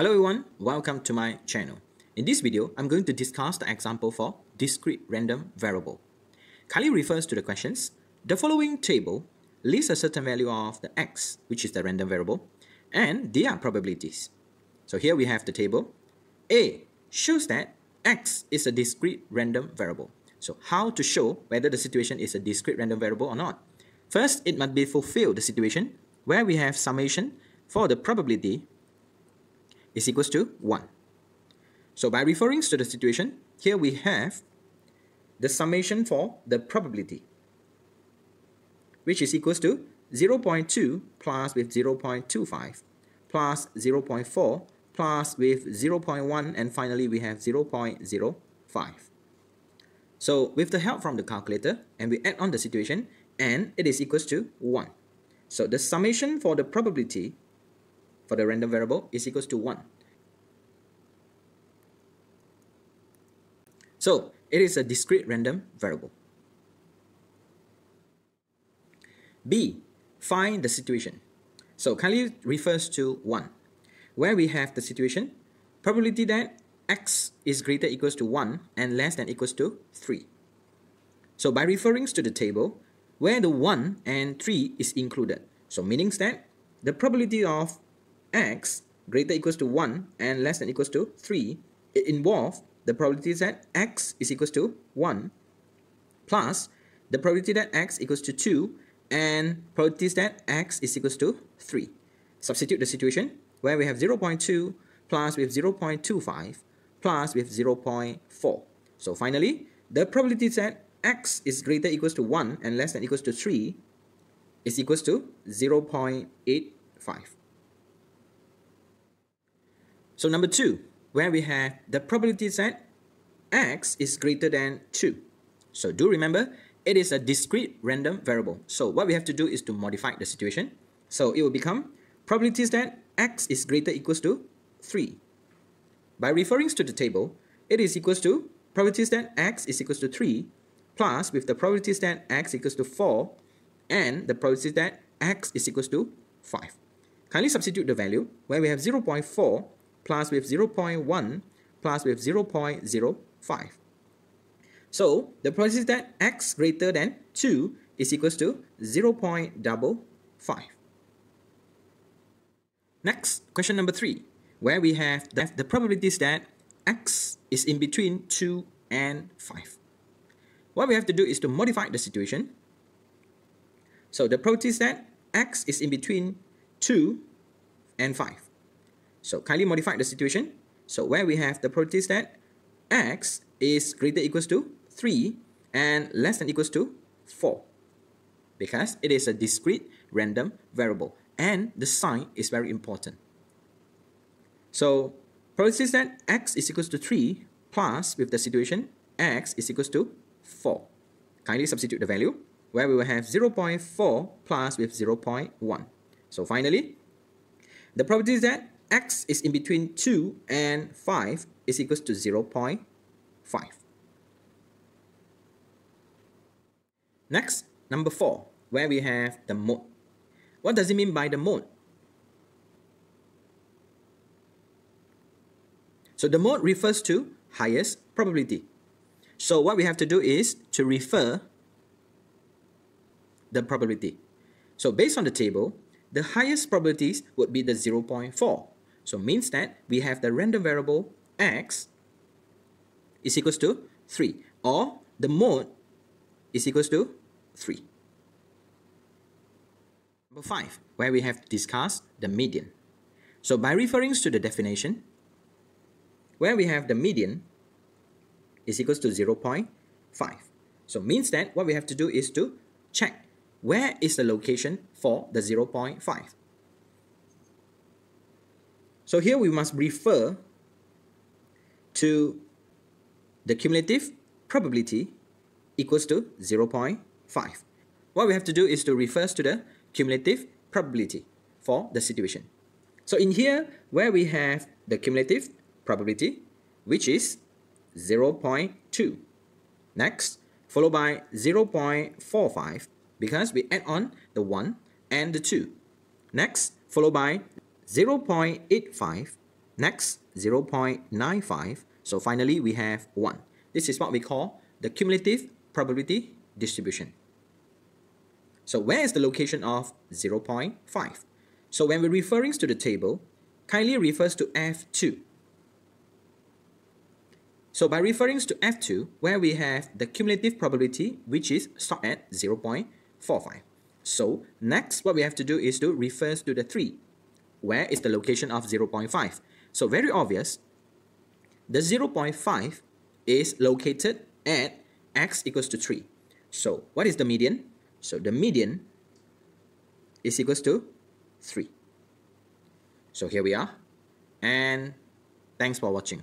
Hello everyone, welcome to my channel. In this video, I'm going to discuss the example for discrete random variable. Kindly refers to the questions. The following table lists a certain value of the x, which is the random variable, and their probabilities. So here we have the table. A shows that x is a discrete random variable. So how to show whether the situation is a discrete random variable or not? First, it must be fulfilled the situation where we have summation for the probability is equals to 1. So by referring to the situation, here we have the summation for the probability, which is equals to 0 0.2 plus with 0 0.25 plus 0 0.4 plus with 0 0.1 and finally we have 0 0.05. So with the help from the calculator and we add on the situation and it is equals to 1. So the summation for the probability for the random variable is equals to 1. So it is a discrete random variable. B. Find the situation. So kindly refers to 1. Where we have the situation, probability that x is greater equals to 1 and less than equals to 3. So by referring to the table, where the 1 and 3 is included. So meaning that the probability of x greater equals to 1 and less than equals to 3, it involves the probability that x is equals to 1 plus the probability that x equals to 2 and probability that x is equals to 3. Substitute the situation where we have 0 0.2 plus with 0 0.25 plus with 0 0.4. So finally, the probability that x is greater equals to 1 and less than equals to 3 is equals to 0 0.85. So number two, where we have the probability that x is greater than 2. So do remember, it is a discrete random variable. So what we have to do is to modify the situation. So it will become probabilities that x is greater equals to 3. By referring to the table, it is equals to probabilities that x is equals to 3 plus with the probabilities that x equals to 4 and the probabilities that x is equals to 5. Kindly substitute the value where we have 0 0.4 plus with 0.1 plus with 0.05. So the probability that x greater than 2 is equals to 0 0.55. Next, question number 3, where we have the, the probabilities that x is in between 2 and 5. What we have to do is to modify the situation. So the probability is that x is in between 2 and 5. So kindly modify the situation. So where we have the probability that x is greater equals to 3 and less than equals to 4 because it is a discrete random variable and the sign is very important. So probability that x is equals to 3 plus with the situation x is equals to 4. Kindly substitute the value where we will have 0 0.4 plus with 0 0.1. So finally, the probability that x is in between 2 and 5 is equals to 0 0.5. Next, number 4, where we have the mode. What does it mean by the mode? So the mode refers to highest probability. So what we have to do is to refer the probability. So based on the table, the highest probabilities would be the 0.4. So means that we have the random variable x is equals to 3 or the mode is equals to 3. Number 5, where we have discussed the median. So by referring to the definition, where we have the median is equals to 0 0.5. So means that what we have to do is to check where is the location for the 0 0.5. So here we must refer to the cumulative probability equals to 0.5. What we have to do is to refer to the cumulative probability for the situation. So in here, where we have the cumulative probability, which is 0.2. Next, followed by 0.45 because we add on the 1 and the 2. Next, followed by 0.85, Next, 0.95. So finally, we have 1. This is what we call the cumulative probability distribution. So where is the location of 0.5? So when we're referring to the table, kindly refers to F2. So by referring to F2, where we have the cumulative probability, which is stopped at 0.45. So next, what we have to do is to refer to the 3. Where is the location of 0.5? So very obvious, the 0.5 is located at x equals to 3. So what is the median? So the median is equals to 3. So here we are. And thanks for watching.